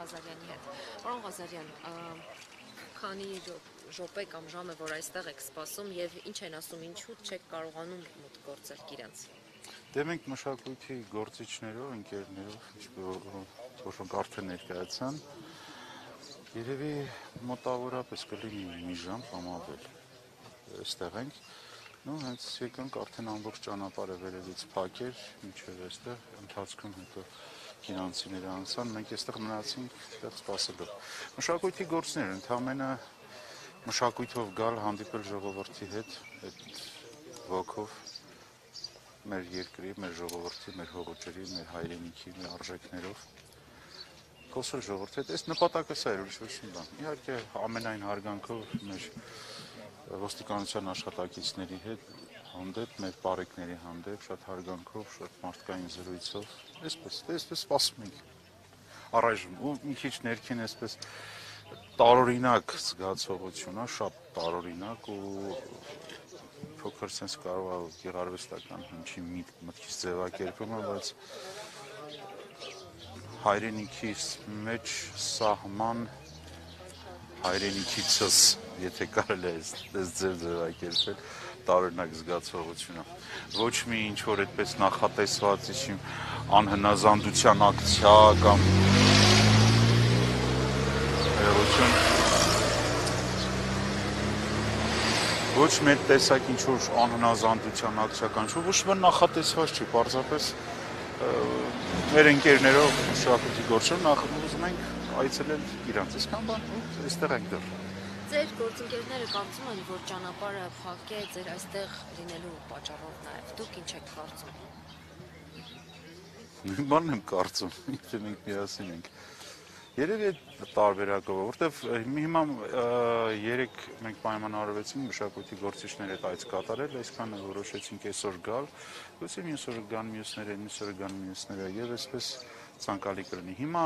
Ղազարյանի հետ։ Պարոն Ղազարյան, քանի րոպե կամ ժամ է, որ այստեղ եք սպասում եւ ինչ են ասում, ինչու չեք կարողանում մոտ գործել իրենց։ Դե մենք մշակույթի գործիչներով, ընկերներով, որոնք արդեն ներկայացան, երևի մոտավորապես կլինի մի ժամ կամ ավել։ Այստեղ ենք Ну, հենց եկանք արդեն ամբողջ ճանապարհը վերևից փակեր, ինչև այստեղ ընթացքում հետո գինանցիները անցան, մենք այստեղ մնացինք այդտեղ սպասելով։ Մշակույթի գործներ, ընդհանրապես մշակույթով գալ, հանդիպել ժողովրդի հետ, այդ ոգով մեր երկրի, մեր ժողովրդի, մեր հողոջերի, մեր հայրենիքի, մեր արժեքներով խոսել ժողովրդի հետ, այս նպատակը սա էր, ուրիշ ոչ բան։ Իհարկե ամենայն հարգանքով մեր ոստիկանության աշխատակիցների հետ հանդեպ, մեր բարեկների հանդեպ շատ հարգանքով, շատ մարդկային զրույցով, այսպես, այսպես սպասում ենք առայժմ ու մի քիչ ներքին այսպես տարօրինակ զգացողություն է, շատ տարօրինակ ու փոքր sense կարող է գեղարվեստական հնչի մտքից ձևակերպումը, բայց հայրենիքիս մեջ սահման հայրենիքիցս եթե կարելի է այս ձև ձևակերպել, տարօրինակ զգացողությունը։ Ոչ մի ինչ որ այդպես նախատեսված իմ անհնազանդության ակցիա կամ երևություն ոչ մեր տեսակ ինչ որ անհնազանդության ակցիա կամ ոչ մի նախատեսված չի, պարզապես մեր ընկերներով շահույթի գործով նախ ուզում ենք այցելել իրանց, այսքան բան, այստեղ ենք դեռ ձեր գործընկերները կարծում են, որ ճանապարհը փակ է ձեր այստեղ լինելու պատճառով նաև։ Դուք ինչ եք կարծում։ Բան եմ կարծում, ինչ մենք միասին ենք։ Երևի տարբերակով, որտեվ հիմա երեք մենք պայմանավորվեցինք մշակույթի գործիչների հետ այց կատարել, այսքան որոշեցինք այսօր գալ, ոսի մյուս օրը գան մյուսները, մյուս օրը գան մյուսները եւ այսպես ցանկալի կլինի։ Հիմա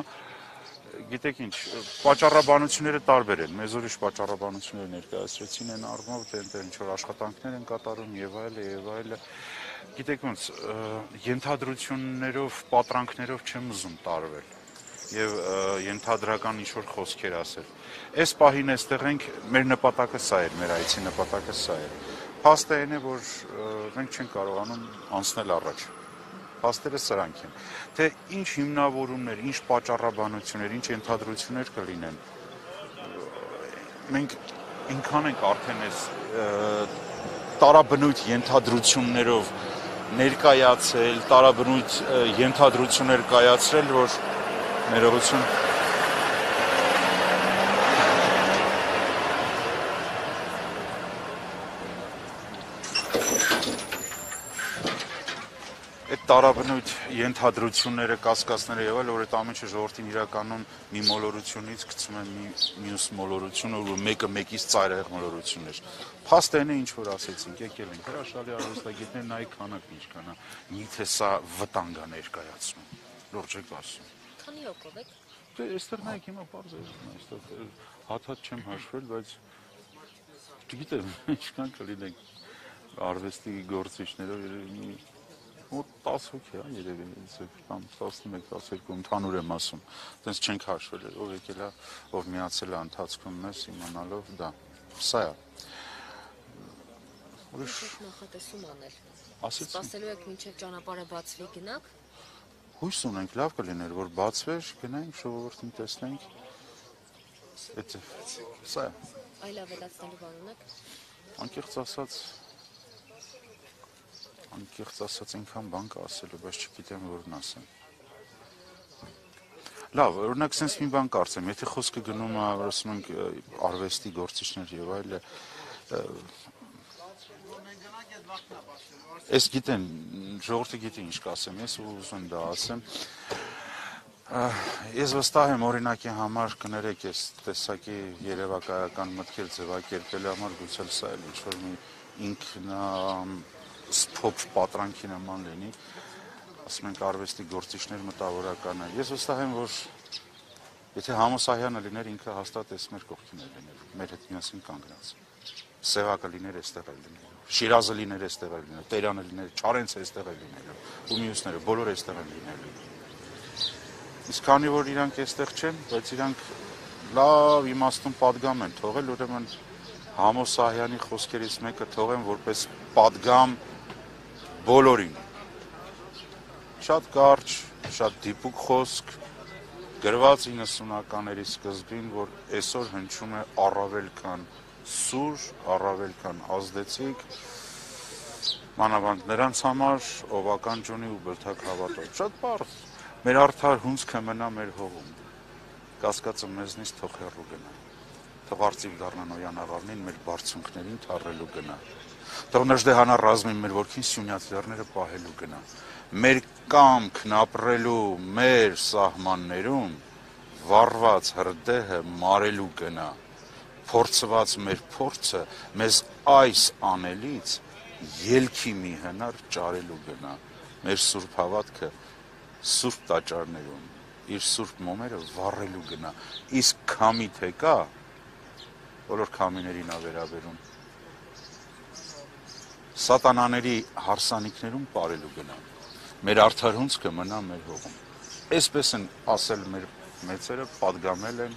գիտեք ինչ, պատճառաբանությունները տարբեր են։ Մեզ ուրիշ պատճառաբանություններ ներկայացրեցին այն առումով, թե այնտեղ ինչ որ աշխատանքներ են կատարում եւ այլը եւ այլը։ Գիտեք ոնց, ենթադրություններով, պատրանքներով չեմ ուզում տարվել եւ ենթադրական ինչ որ խոսքեր ասել։ Այս պահին այստեղ ենք, մեր նպատակը սա էր, մեր այցի նպատակը սա էր։ Փաստը այն է, որ մենք չենք կարողանում անցնել առաջ փաստերը սրանք են թե ինչ հիմնավորումներ, ինչ պատճառաբանություններ, ինչ ենթադրություններ կլինեն մենք ինքան ենք արդեն այս տարաբնույթ ենթադրություններով ներկայացել, տարաբնույթ ենթադրություններ կայացրել, որ ներողություն տարաբնույթ ենթադրությունները, կասկածները եւ այլ, որ այդ ամենը ժողովրդին իրականում մի մոլորությունից գցում է մի մյուս մոլորություն, որ մեկը մեկից ծայրահեղ մոլորություն էր։ Փաստը այն է, ինչ որ ասեցինք, եկել ենք հրաշալի արվեստագետներ նայ քանակ ինչքան է։ Միթե սա վտանգ է ներկայացնում։ Լուրջ եք ասում։ Քանի հոգով եք։ Դե այստեղ նայեք հիմա բարձր է, այստեղ հաթաթ չեմ հաշվել, բայց չգիտեմ, ինչքան կլինենք արվեստի գործիչներով երևի մոտ 10 հոգի է երևի կամ 11-12 ընդհանուր եմ ասում այտենց չենք հաշվել ով եկել է ով միացել է ընթացքում մեզ իմանալով դա սա է ուրիշ նախատեսում անել ասեցի սպասելու եք մինչև ճանապարհը բացվի գնաք հույս ունենք լավ կլիներ որ բացվեր գնանք ժողովրդին տեսնենք այդ սա այլ ավելացնելու բան ունեք անկեղծ ասած անկեղծ ասած այնքան բան կա ասելու, բայց չգիտեմ որն ասեմ։ Լավ, օրինակ sense մի բան կարծեմ, եթե խոսքը գնում է, ասում ենք արվեստի գործիչներ եւ այլը, Ես գիտեն, ժողովուրդը գիտի ինչ կասեմ, ես ուզում դա ասեմ։ Ես վստահ եմ օրինակի համար կներեք ես տեսակի երևակայական մտքեր ձևակերպելու համար գուցե սա էլ ինչ որ մի ինքնա սփոփ պատրանքի նման լինի, ասում ենք արվեստի գործիչներ մտավորական է։ Ես վստահ եմ, որ եթե Համոսահյանը լիներ, ինքը հաստատ էս մեր կողքին էր լինել, մեր հետ միասին կանգնած։ Սևակը լիներ այստեղ էլ լինել, Շիրազը լիներ այստեղ էլ լինել, Տերյանը լիներ, Չարենցը այստեղ էլ լինել ու մյուսները բոլորը այստեղ են լինելու։ Իսկ քանի որ իրանք այստեղ չեն, բայց իրանք լավ իմաստուն падգամ են թողել, ուրեմն Համոսահյանի խոսքերից մեկը թողեմ որպես падգամ բոլորին։ Շատ կարճ, շատ դիպուկ խոսք գրված 90-ականների սկզբին, որ այսօր հնչում է առավել քան սուր, առավել քան ազդեցիկ մանավանդ նրանց համար ովական ջունի ու բրթակ հավատով։ Շատ բարձ Մեր արդար հունցքը մնա մեր հողում։ Կասկածը մեզնից թող հեռու գնա։ Թող արծիվ դառնան օյան աղավնին մեր բարձունքներին թարելու գնա։ Տռնժդեհանա ռազմի մեր ворքին սյունյաձեռները պահելու գնա։ Մեր կամքն ապրելու մեր սահմաններում վառված հրդեհը մարելու գնա։ Փորձված մեր փորձը մեզ այս անելից ելքի մի հնար ճարելու գնա։ Մեր սուրբ հավատքը սուրբ տաճարներում իր սուրբ մոմերը վառելու գնա։ Իսկ քամի թե կա, բոլոր քամիներին ա վերաբերում սատանաների հարսանիքներում ապարելու գնա։ Մեր արթարունցքը մնա մեր հողում։ Այսպես են ասել մեր մեծերը, падգամել են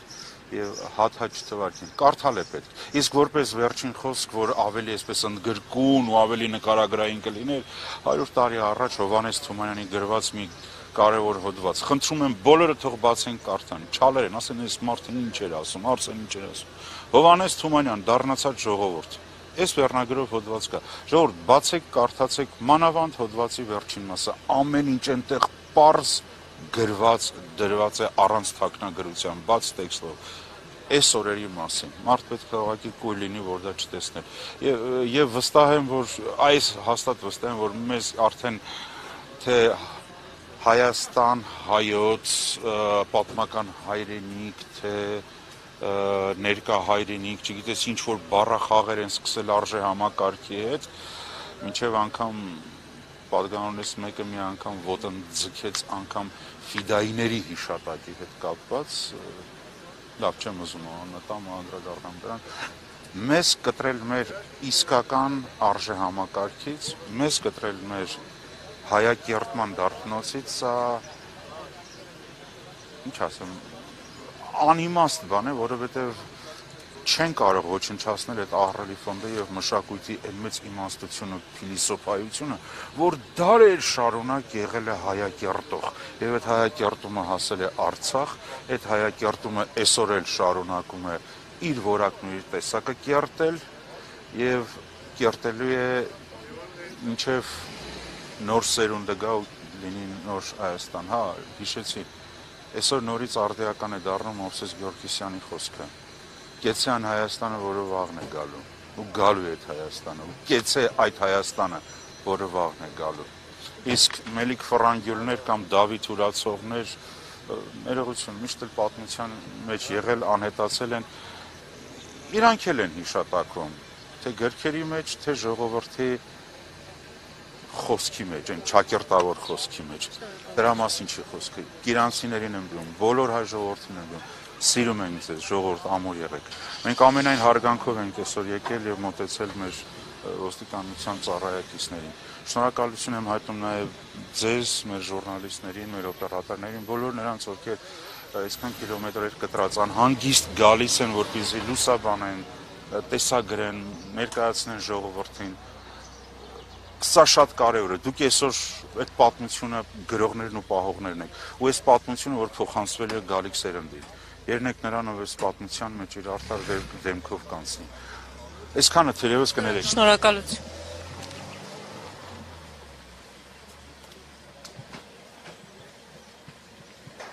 եւ հաթաճ թվարկին։ Կարդալ է պետք։ Իսկ որպես վերջին խոսք, որ ավելի այսպես ընդգրկուն ու ավելի նկարագրային կլիներ, 100 տարի առաջ Հովանես Թումանյանի գրված մի կարևոր հոդված։ Խնդրում եմ բոլորը թող բացեն կարդան, չալերեն, ասեն այս մարդն ինչ էր ասում, արծեն ինչ էր ասում։ Հովանես Թումանյան դառնացած ժողովուրդ Այս վերնագրով հոդված կա։ Ժողովուրդ, բացեք, կարդացեք մանավանդ հոդվածի վերջին մասը։ Ամեն ինչ այնտեղ པարզ գրված, դրված է առանց թակնագրության, բաց տեքստով այս օրերի մասին։ Մարդ պետք է ուղղակի կույր լինի, որ դա չտեսներ։ Եվ եւ վստահ եմ, որ այս հաստատ վստահ եմ, որ մեզ արդեն թե Հայաստան, հայոց պատմական հայրենիք, թե ներկա հայրենիք, չգիտես ինչ որ բառախաղեր են սկսել արժե համակարգի հետ, մինչև անգամ պատգանոնից մեկը մի անգամ ոտնդ ձգեց անգամ ֆիդայիների հիշատակի հետ կապված, լավ չեմ ուզում անտամ անդրադառնամ դրան, մեզ կտրել մեր իսկական արժե համակարգից, մեզ կտրել մեր հայակերտման դարբնոցից սա ինչ ասեմ անիմաստ բան է, որովհետև չեն կարող ոչնչացնել այդ ահռելի ֆոնդը եւ մշակույթի այն մեծ իմաստությունը, փիլիսոփայությունը, որ դարեր շարունակ եղել է հայակերտող եւ այդ հայակերտումը հասել է Արցախ, այդ հայակերտումը այսօր էլ շարունակում է իր որակն ու իր տեսակը կերտել եւ կերտելու է ինչեւ նոր սերունդը գա լինի նոր Հայաստան։ Հա, հիշեցի։ Այսօր նորից արդիական է դառնում Մովսես Գյորգիսյանի խոսքը։ Կեցյան Հայաստանը, որը վաղն է գալու, ու գալու է այդ Հայաստանը, ու կեցե այդ Հայաստանը, որը վաղն է գալու։ Իսկ Մելիք Ֆրանգյուլներ կամ Դավիթ Ուրացողներ ներողություն, միշտ էլ պատմության մեջ եղել անհետացել են իրանք էլ են հիշատակում, թե գրքերի մեջ, թե ժողովրդի խոսքի մեջ, այն ճակերտավոր խոսքի մեջ։ Դրա մասին չի խոսքը։ Գիրանցիներին եմ դնում, բոլոր հայ ժողովրդին եմ դնում։ Սիրում ենք ձեզ, ժողովուրդ ամուր եղեք։ Մենք ամենայն հարգանքով ենք այսօր եկել եւ մտածել մեր ոստիկանության ծառայակիցներին։ Շնորհակալություն եմ հայտնում նաեւ ձեզ, մեր ժուրնալիստներին, մեր օպերատորներին, բոլոր նրանց, ովքեր այսքան կիլոմետրեր կտրած անհանգիստ գալիս են, որպեսզի լուսաբանեն, տեսագրեն, ներկայացնեն ժողովրդին Սա շատ կարևոր է։ Դուք այսօր այդ պատմությունը գրողներն ու պահողներն եք, ու այս պատմությունը, որ փոխանցվել է գալիք սերնդին։ Երնեք նրանով այս պատմության մեջ իր արդար դեմքով կանցնի։ Այսքանը թերևս կներեք։ Շնորհակալություն։